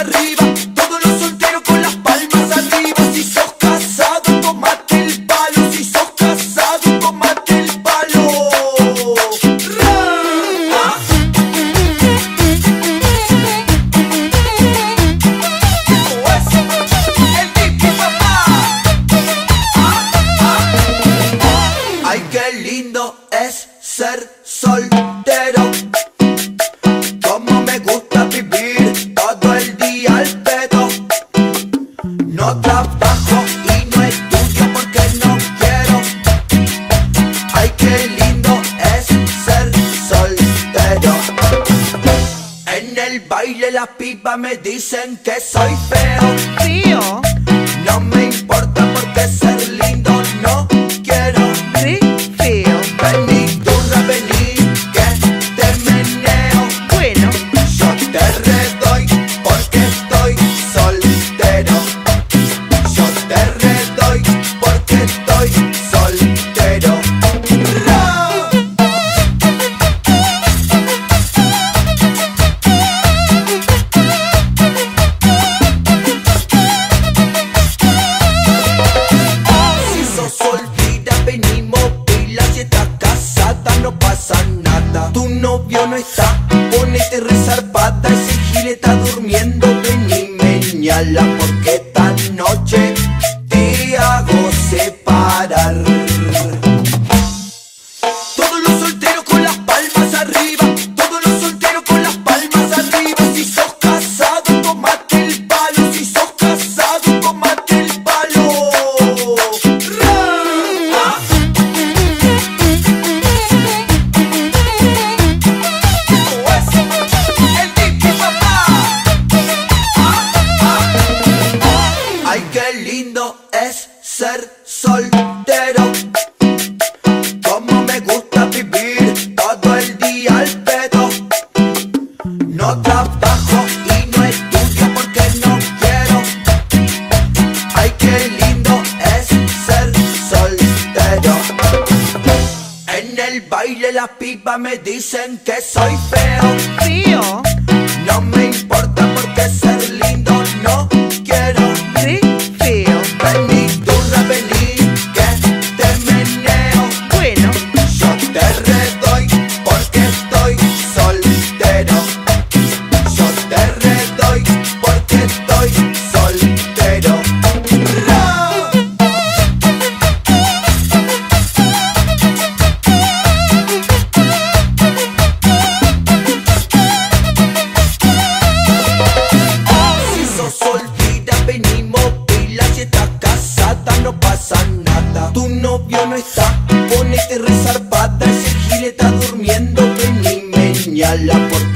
arriba. Todos los solteros con las palmas arriba. Si sos casado, tomate el palo. Si sos casado, tomate el palo. Papá. Ah. Ay, qué lindo es ser soltero. No trabajo y no estudio porque no quiero. Ay, qué lindo es ser soltero. En el baile las pipas me dicen que soy feo. Tío. No me importa porque soy no está, ponete resarpada, ese gil está durmiendo, ven y meñala porque ser soltero. Como me gusta vivir todo el día al pedo. No trabajo y no estudio porque no quiero. Ay, qué lindo es ser soltero. En el baile las pipas me dicen que soy feo. Tío. no está. Ponete resarpada, ese gil está durmiendo Ven y meñala por